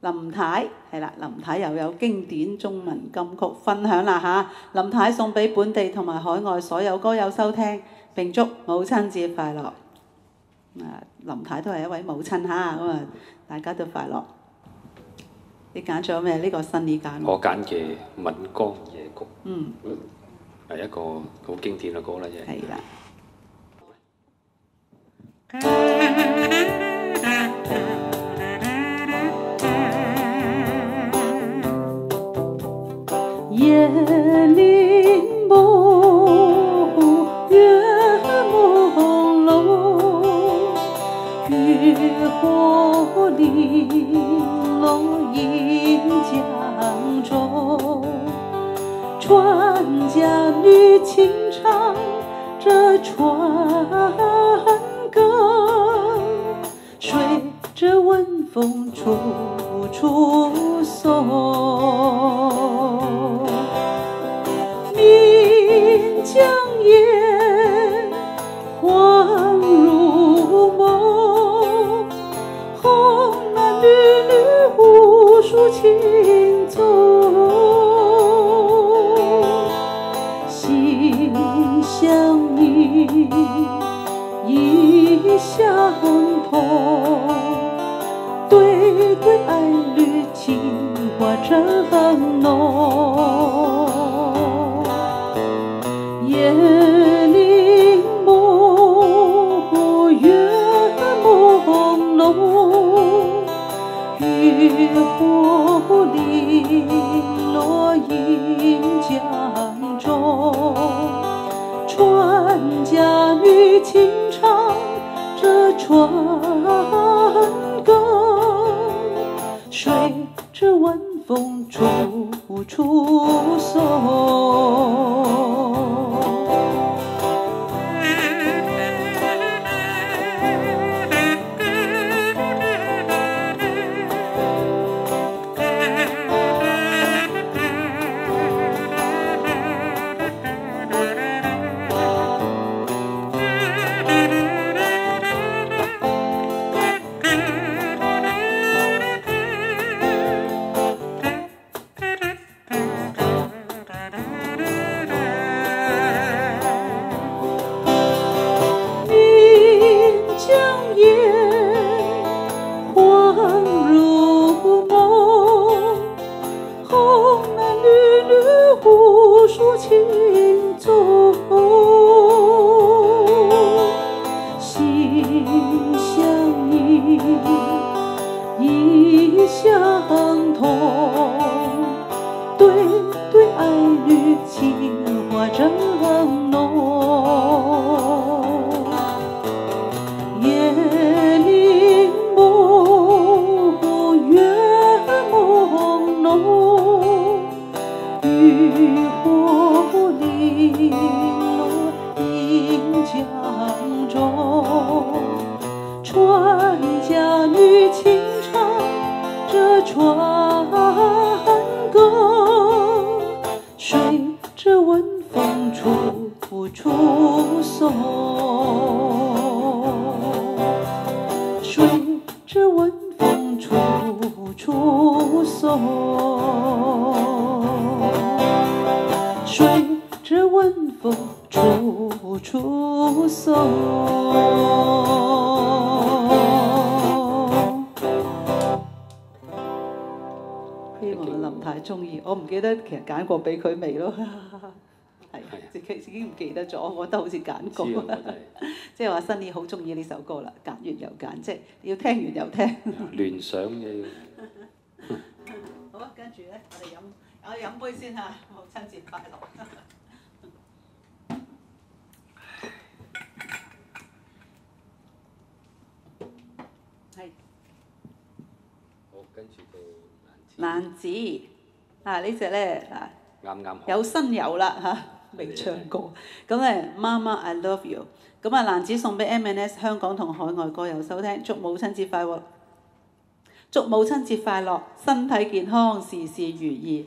林太係啦，林太又有經典中文金曲分享啦嚇。林太送俾本地同埋海外所有歌友收聽，並祝母親節快樂。啊，林太都係一位母親嚇，咁啊大家都快樂。你揀咗咩？呢、個新你揀。我揀嘅《閩江夜曲嗯，》係一個好經典嘅歌啦，啫。係啦。船家女轻唱着船歌，随着晚风处处送。岷江夜，相依，意相同，对对爱侣情话正浓。船歌，水着晚风处处送。渔火零落映江中。船家女轻唱着船歌，随着晚风处处送。随着晚风处处送，水着晚风处处送。希望阿林太中意，我唔記得其實揀過俾佢未咯，係自己自己唔記得咗，我覺得好似揀過。知啊，我真係 即係話新年好中意呢首歌啦，揀完又揀，即係要聽完又聽。聯想嘅。我飲，我哋飲杯先嚇，母親節快樂。係好，跟住到蘭子啊！呢只咧啊啱啱好有新友啦嚇，未唱過。咁咧，媽媽 I love you。咁啊，蘭子送俾 MNS 香港同海外歌友收聽，祝母親節快樂，祝母親節快樂，身體健康，事事如意。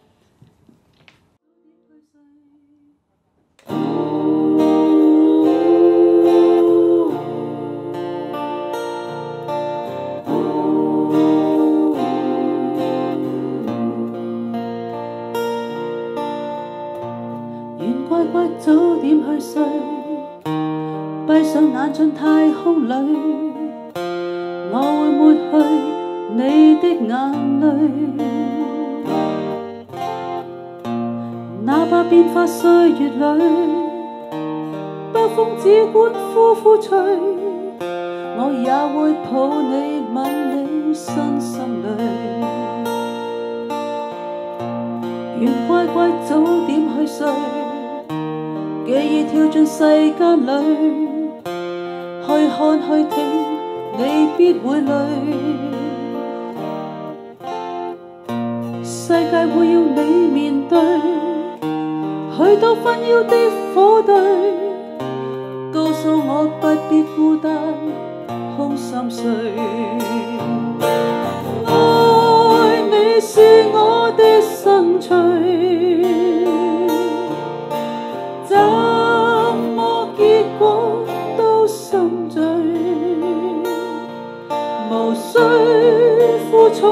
闭，上眼進太空裏，我會抹去你的眼淚。哪怕變化歲月裏，北風只管呼呼吹，我也會抱你吻你身心裏。願乖乖早點去睡，記憶跳進世間裏，去看去聽，你必會累。世界會要你面對許多紛擾的火堆，告訴我不必孤單，空心碎。愛你是我的生趣，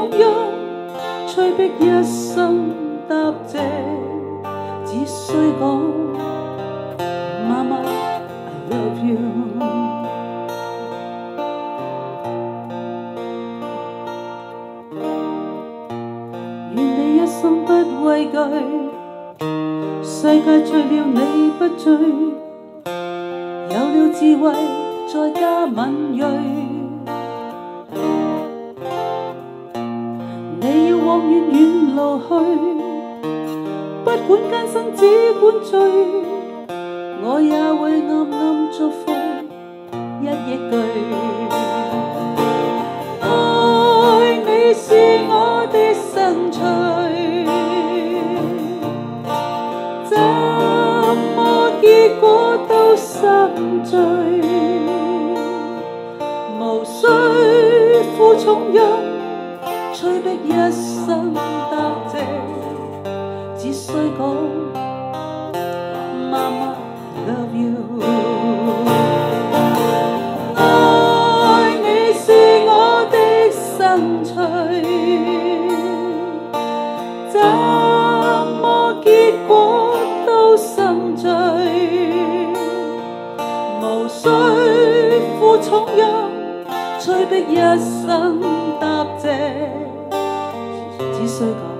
負重任，催逼一生答謝，只需講媽媽，I love you。願你一生不畏懼，世界醉了你不醉，有了智慧再加敏锐。路去，不管艰辛只管追，我也会暗暗祝福一億句。爱你是我的生趣，怎么结果都心醉，无需负重任，催逼一生只需講媽媽 love you。愛你是我的生趣，怎麼結果都心醉，無需負重任，催逼一生答謝，只需講